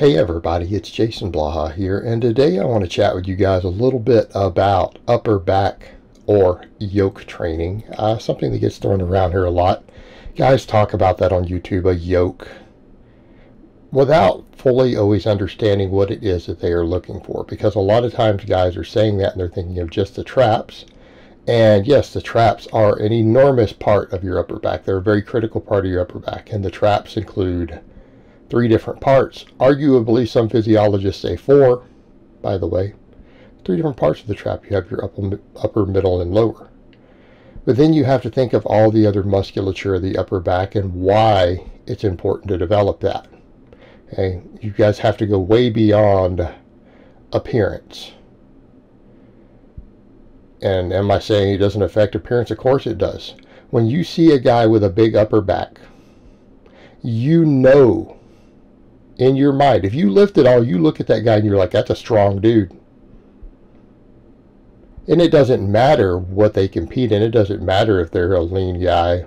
Hey everybody, it's Jason Blaha here, and today I want to chat with you guys a little bit about upper back or yoke training, uh, something that gets thrown around here a lot. Guys talk about that on YouTube, a yoke, without fully always understanding what it is that they are looking for, because a lot of times guys are saying that and they're thinking of just the traps, and yes, the traps are an enormous part of your upper back. They're a very critical part of your upper back, and the traps include three different parts. Arguably, some physiologists say four, by the way. Three different parts of the trap. You have your upper, upper, middle, and lower. But then you have to think of all the other musculature of the upper back and why it's important to develop that. Okay, you guys have to go way beyond appearance. And am I saying it doesn't affect appearance? Of course it does. When you see a guy with a big upper back, you know in your mind. If you lift it all, you look at that guy and you're like, that's a strong dude. And it doesn't matter what they compete in. It doesn't matter if they're a lean guy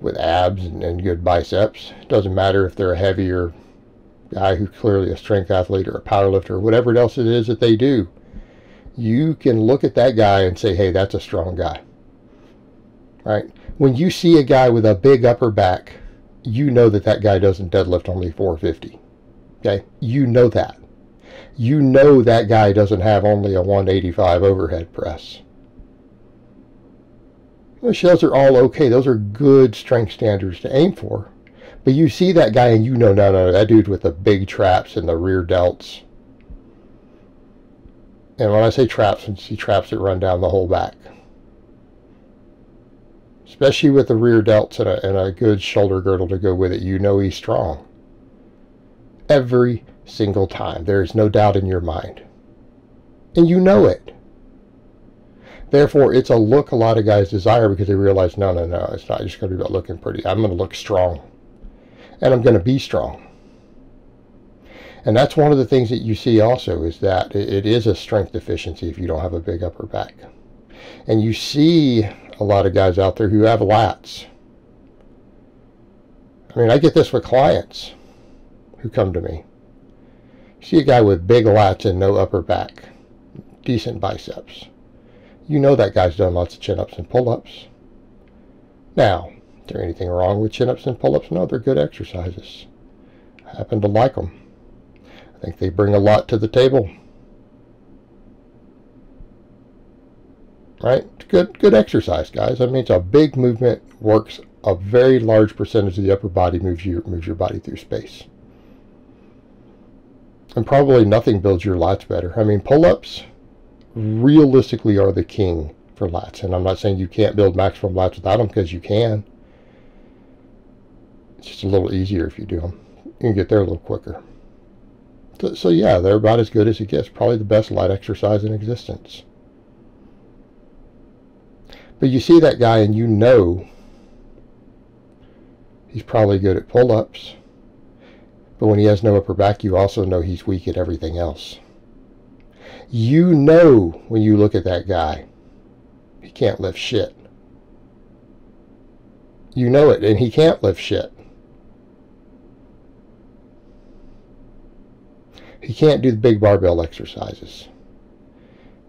with abs and, and good biceps. It doesn't matter if they're a heavier guy who's clearly a strength athlete or a power lifter or whatever else it is that they do. You can look at that guy and say, hey, that's a strong guy. Right? When you see a guy with a big upper back you know that that guy doesn't deadlift only 450. Okay? You know that. You know that guy doesn't have only a 185 overhead press. those are all okay. Those are good strength standards to aim for. But you see that guy and you know, no, no, that dude with the big traps and the rear delts. And when I say traps, I see traps that run down the whole back especially with the rear delts and a, and a good shoulder girdle to go with it, you know he's strong. Every single time. There is no doubt in your mind. And you know it. Therefore, it's a look a lot of guys desire because they realize, no, no, no, it's not just going to be about looking pretty. I'm going to look strong. And I'm going to be strong. And that's one of the things that you see also is that it is a strength deficiency if you don't have a big upper back. And you see a lot of guys out there who have lats. I mean, I get this with clients who come to me. See a guy with big lats and no upper back, decent biceps. You know that guy's done lots of chin-ups and pull-ups. Now, is there anything wrong with chin-ups and pull-ups? No, they're good exercises. I happen to like them. I think they bring a lot to the table. Right? Good, good exercise, guys. I mean, it's a big movement, works a very large percentage of the upper body, moves your, moves your body through space. And probably nothing builds your lats better. I mean, pull-ups realistically are the king for lats. And I'm not saying you can't build maximum lats without them, because you can. It's just a little easier if you do them. You can get there a little quicker. So, so yeah, they're about as good as it gets. Probably the best lat exercise in existence. But you see that guy and you know he's probably good at pull-ups. But when he has no upper back, you also know he's weak at everything else. You know when you look at that guy, he can't lift shit. You know it, and he can't lift shit. He can't do the big barbell exercises.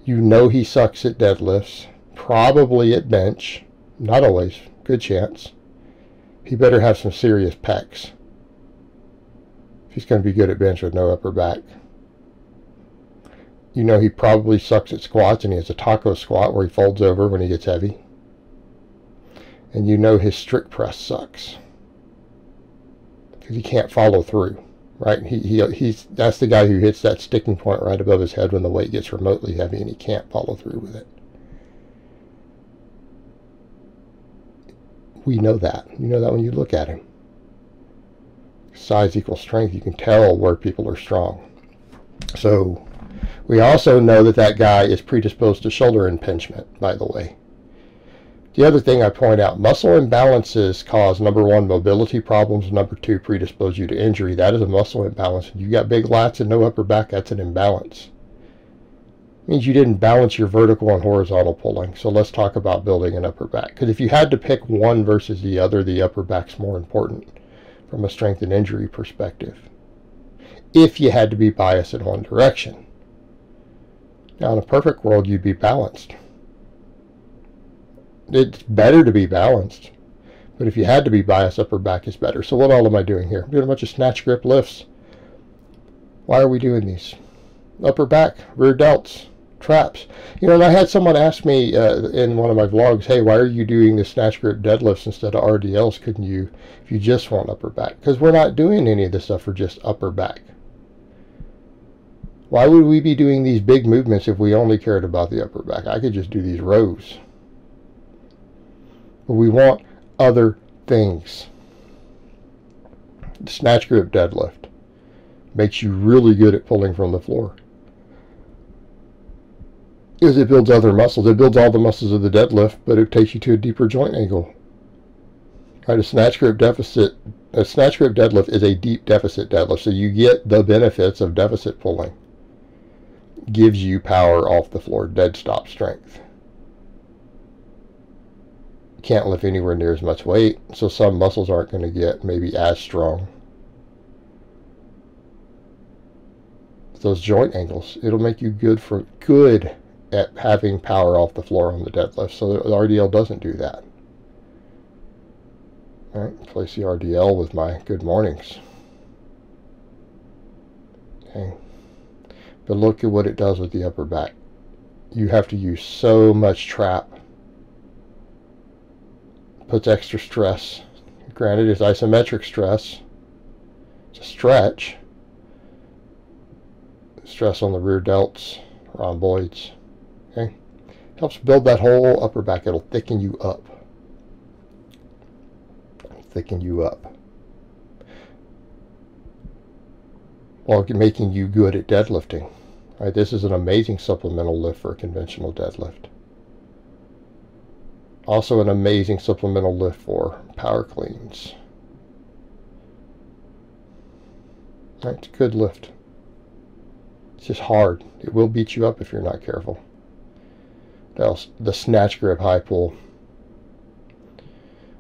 You know he sucks at deadlifts probably at bench. Not always. Good chance. He better have some serious pecs. If he's going to be good at bench with no upper back. You know he probably sucks at squats and he has a taco squat where he folds over when he gets heavy. And you know his strict press sucks. Because he can't follow through. Right? He, he, he's, that's the guy who hits that sticking point right above his head when the weight gets remotely heavy and he can't follow through with it. We know that. You know that when you look at him. Size equals strength. You can tell where people are strong. So we also know that that guy is predisposed to shoulder impingement, by the way. The other thing I point out, muscle imbalances cause number one, mobility problems, number two, predispose you to injury. That is a muscle imbalance. You got big lats and no upper back, that's an imbalance means you didn't balance your vertical and horizontal pulling. So let's talk about building an upper back. Because if you had to pick one versus the other, the upper back's more important from a strength and injury perspective. if you had to be biased in one direction. Now, in a perfect world, you'd be balanced. It's better to be balanced. But if you had to be biased, upper back is better. So what all am I doing here? I'm doing a bunch of snatch grip lifts. Why are we doing these? Upper back, rear delts, traps. You know, and I had someone ask me uh, in one of my vlogs, hey, why are you doing the snatch grip deadlifts instead of RDLs? Couldn't you, if you just want upper back? Because we're not doing any of this stuff for just upper back. Why would we be doing these big movements if we only cared about the upper back? I could just do these rows. But we want other things. Snatch grip deadlift makes you really good at pulling from the floor. Because it builds other muscles. It builds all the muscles of the deadlift, but it takes you to a deeper joint angle. Right, a snatch grip deficit, a snatch grip deadlift is a deep deficit deadlift, so you get the benefits of deficit pulling. Gives you power off the floor, dead stop strength can't lift anywhere near as much weight, so some muscles aren't going to get maybe as strong. Those joint angles, it'll make you good for good at having power off the floor on the deadlift. So the RDL doesn't do that. All right, place the RDL with my good mornings. Okay. But look at what it does with the upper back. You have to use so much trap puts extra stress. Granted, it's isometric stress. It's a stretch. Stress on the rear delts, rhomboids. Okay, helps build that whole upper back. It'll thicken you up. Thicken you up. While making you good at deadlifting. Right, this is an amazing supplemental lift for a conventional deadlift. Also an amazing supplemental lift for power cleans. That's a good lift. It's just hard. It will beat you up if you're not careful. The snatch grip high pull.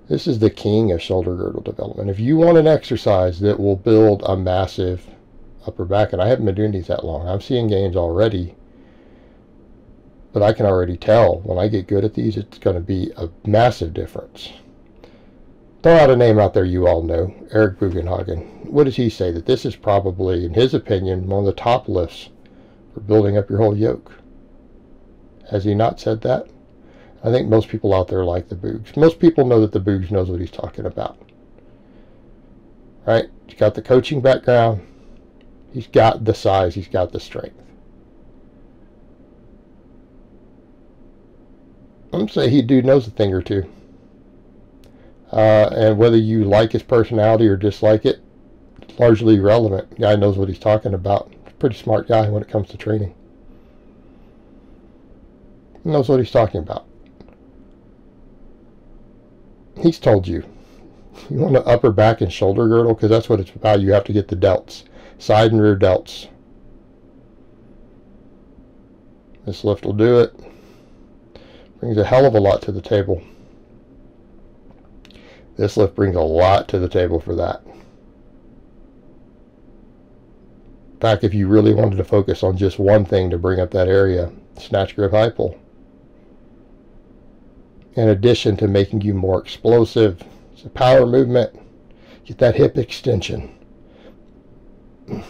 This is the king of shoulder girdle development. If you want an exercise that will build a massive upper back, and I haven't been doing these that long, I'm seeing gains already but I can already tell when I get good at these, it's going to be a massive difference. Throw out a name out there you all know, Eric Bugenhagen. What does he say? That this is probably, in his opinion, one of the top lifts for building up your whole yoke. Has he not said that? I think most people out there like the Boogs. Most people know that the Boogs knows what he's talking about. Right? He's got the coaching background. He's got the size. He's got the strength. I'm say he dude knows a thing or two. Uh, and whether you like his personality or dislike it, it's largely irrelevant. Guy knows what he's talking about. Pretty smart guy when it comes to training. Knows what he's talking about. He's told you. You want an upper back and shoulder girdle because that's what it's about. You have to get the delts, side and rear delts. This lift will do it. Brings a hell of a lot to the table. This lift brings a lot to the table for that. In fact, if you really wanted to focus on just one thing to bring up that area, snatch grip high pull. In addition to making you more explosive, it's a power movement, get that hip extension.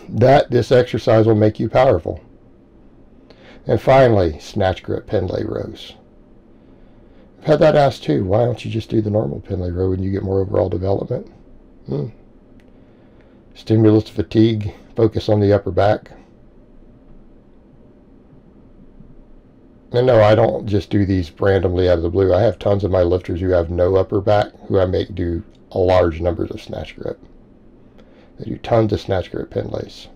That, this exercise will make you powerful. And finally, snatch grip Pendlay rows. I've had that asked too. Why don't you just do the normal Pendlay row and you get more overall development? Hmm. Stimulus fatigue, focus on the upper back. And no, I don't just do these randomly out of the blue. I have tons of my lifters who have no upper back who I make do a large numbers of snatch grip. They do tons of snatch grip Pendlays.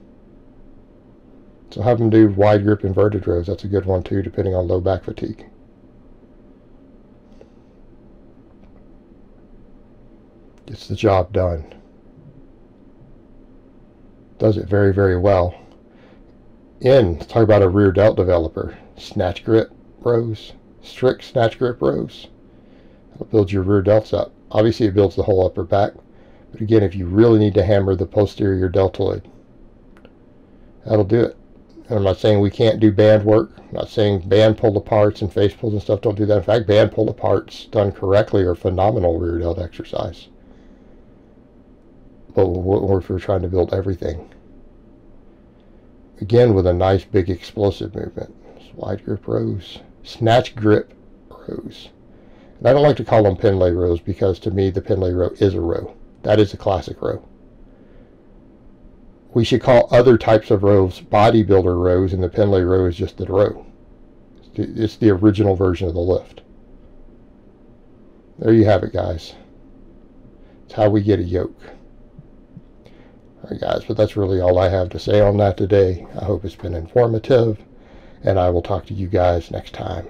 So have them do wide grip inverted rows. That's a good one too, depending on low back fatigue. gets the job done. Does it very, very well. In, let's talk about a rear delt developer. Snatch grip rows, strict snatch grip rows. That'll build your rear delts up. Obviously it builds the whole upper back. But again, if you really need to hammer the posterior deltoid, That'll do it. And I'm not saying we can't do band work. I'm not saying band pull aparts and face pulls and stuff don't do that. In fact, band pull aparts done correctly are phenomenal rear delt exercise. But if we're trying to build everything, again with a nice big explosive movement, slide grip rows, snatch grip rows. And I don't like to call them Pendlay rows because to me the Pendlay row is a row. That is a classic row. We should call other types of rows bodybuilder rows and the Pendlay row is just the row. It's the, it's the original version of the lift. There you have it guys. It's how we get a yoke. Alright guys, but that's really all I have to say on that today. I hope it's been informative and I will talk to you guys next time.